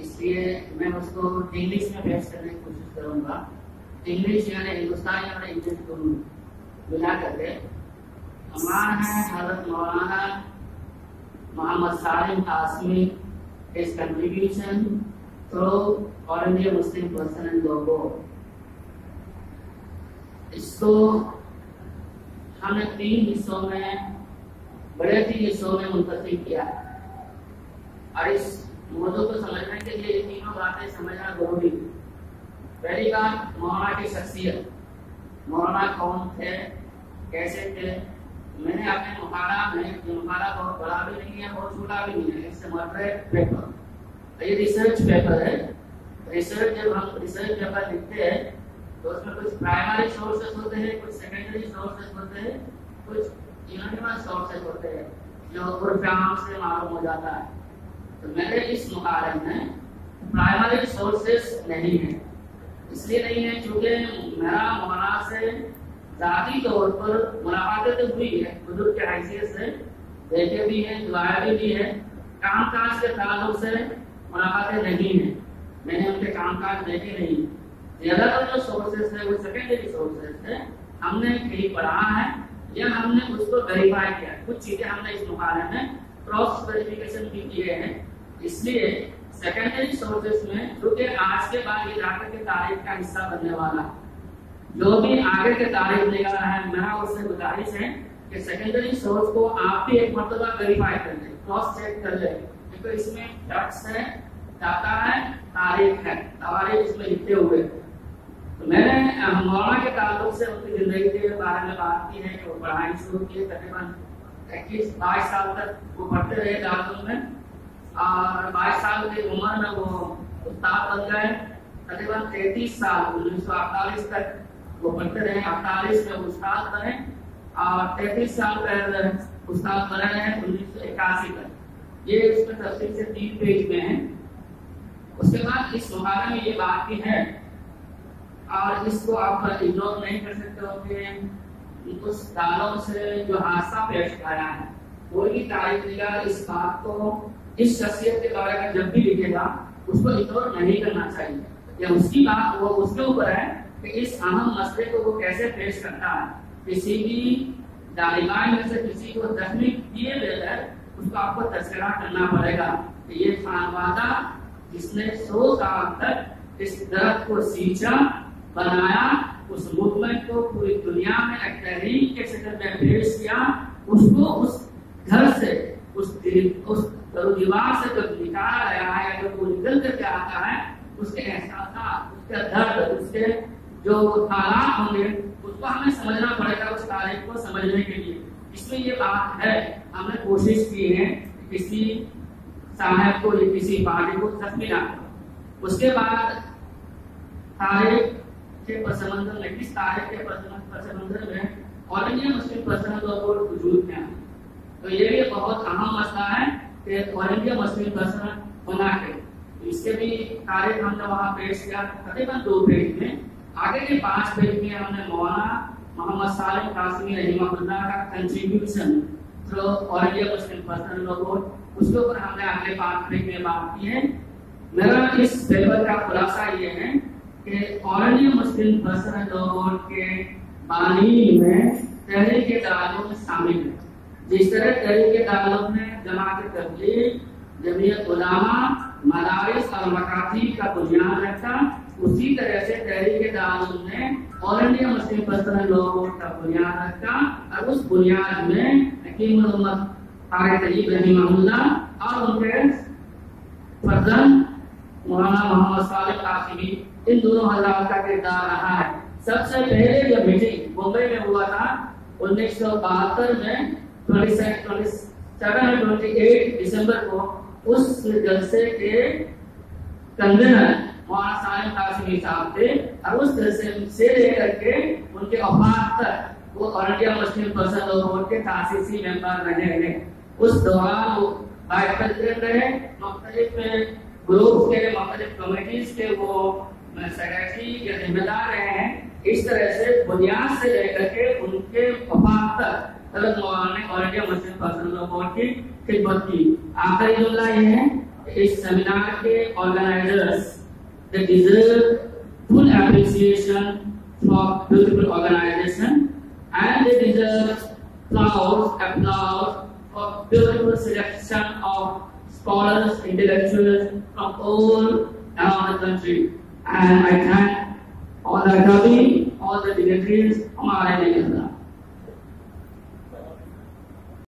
इसलिए मैं उसको इंग्लिश में पेश करने की कोशिश करूँगा। इंग्लिश यानी हिंदुस्तानी और इंग्लिश दोनों मिला करके। अमान हज़रत मौलाना मोहम्मद सालिम Qasmi. His contribution through All India Muslim Person and Logo. इसको हमने तीन हिस्सों में, बड़े तीन हिस्सों में मुंतकिल किया। है और इस मौजूद को समझने के लिए तीनों बातें समझना ज़रूरी पहली बात, मौलाना की शख्सियत। मौलाना कौन थे? कैसे थे? मैंने अपने मुकाला में, ये बहुत बड़ा भी नहीं है, बहुत छोटा भी नहीं है, इससे मॉडरेट पेपर। ये रिसर्च पेपर है। रिसर्च जब हम रिसर्च पेपर लिखते हैं तो उसमें कुछ प्राइमरी सोर्सेस होते हैं, कुछ सेकेंडरी सोर्सेस होते हैं, कुछ यूनिवर्स सोर्सेस होते हैं, जो पूर्वाम से मालूम हो जाता है। तो मेरे इस मुकाले में प्राइमरी सोर्सेस नहीं है। इसलिए नहीं है क्योंकि मेरा मौलाना से जाती तौर पर मुलाकातें तो हुई है, बुज़ुर्ग के हैसियत से, देखे भी हैं, दुआया भी है काम काज के ताल्लुक से मुलाकातें नहीं है। मैंने उनके काम काज देखे नहीं। ज़्यादातर जो सोर्सेस है, वो सेकेंडरी सोर्सेस है। हमने कहीं पढ़ा है या हमने उसको वेरीफाई किया कुछ चीज़ें हमने इस मुकाले में क्रॉस वेरिफिकेशन भी किए हैं। इसलिए सेकेंडरी सोर्सेस में क्योंकि आज के बाद जाकर के तारीख का हिस्सा बनने वाला जो भी आगे के तारीख निकाल रहा है मेरा उससे गुजारिश है कि सेकेंडरी सोर्स को आप भी एक मरतबा वेरीफाई कर ले क्रॉस चेक कर ले क्योंकि इसमें डट्स है डाटा है, तारीख है, तारीख इसमें लिखे हुए तो मैंने मौलाना के ताल्लुक से उनकी ज़िंदगी के बारे में बात की है कि वो पढ़ाई शुरू की तकरीबन इक्कीस बाईस साल तक वो पढ़ते रहे दारुल में। और बाईस साल की उम्र में वो उस्ताद बन गए। तकरीबन तैतीस साल, उन्नीस सौ अड़तालीस तक वो पढ़ते रहे। अड़तालीस में उस्ताद बने और तैतीस साल पहले उस्ताद बने रहे उन्नीस सौ इक्यासी तक। ये इसमें तफसील से तीन पेज में है। उसके बाद इस मुहारे में ये बात की है। और इसको आप इग्नोर नहीं कर सकते हो कि दालों से जो हादसा पेश आया है, कोई भी तारीख निगार इस बात को इस शख्सियत के बारे में जब भी लिखेगा, उसको इग्नोर नहीं करना चाहिए। या उसकी बात, वो उसके ऊपर है कि इस अहम मसले को वो कैसे पेश करता है। किसी भी तालिबान में से किसी को जख्मी किए बगैर उसको आपको तस्करा करना पड़ेगा कि ये खानवादा जिसने सौ साल तक इस दर्द को सींचा, बनाया, उस मूवमेंट को पूरी दुनिया में एक तहरीक के शक्ल में पेश किया, उसको उस घर से, उस उस दीवार से जब निकाला गया है, जब वो निकल करके आता है, उसके एहसास उसका दर्द, उसके जो हालात होंगे, उसको हमें समझना पड़ेगा उस तारीख को समझने के लिए। इसमें ये बात है, हमने कोशिश की है, किसी साहब को या किसी पार्टी को जख्मी ना उसके बाद तारीख के पसमंजर में, किस तारीख के पसमंजर में और इंडिया मुस्लिम पर्सनल लॉ वजूद में आए तो ये भी बहुत अहम मसला है। कि बना के तो भी तारीख हमने वहाँ पेश किया तकरीबन दो में। आगे के पाँच में हमने मौलाना मोहम्मद सालिम कासिमी का कंट्रीब्यूशन थ्रू बोर्ड उसके ऊपर हमने अगले पाँच पेज में बात की है। मेरा इस पेपर का खुलासा ये है कि इंडिया मुस्लिम बोर्ड के बानी में ताल्लुक शामिल है। जिस तरह तहरीक ताल्लुक में जमात तबलीग, जमीयत उलामा, मदारिस और मकातीब का बुनियाद रखा उसी तरह से तहरीक ताल्लुक ने all India Muslim personal law का बुनियाद रखा और उस बुनियाद में हकीम मोहम्मद तारिक तरीब रहमहुल्लाह और उनके फर्जन मौलाना मोहम्मद सालिक कासिमी, इन दोनों हजरात का किरदार रहा है। सबसे पहले जब मीटिंग मुंबई में हुआ था, उन्नीस सौ बहत्तर में दिसंबर को उस जलसे के कन्वेनर मौलाना सालिम कासिमी साहब थे और उस जलसे से लेकर के उनके तक वो all India Muslim personal law board के तासीसी मेंबर रहे हैं उस दौरान वो रहे, मुख्तलिफ़ ग्रुप के, मुख्तलिफ़ के वो सेक्रेटरी या जिम्मेदार रहे हैं। इस तरह से बुनियाद से लेकर के उनके वफात तक हज़रत मौलाना ने all India Muslim personal law board की खिदमत की आखिरी जुमला ये है इस सेमिनार के organisers they deserve full appreciation for beautiful organization and they deserve applause, applause for beautiful selection of scholars, intellectuals from all around the country. And I thank all the Gabi, all the dignitaries from our India.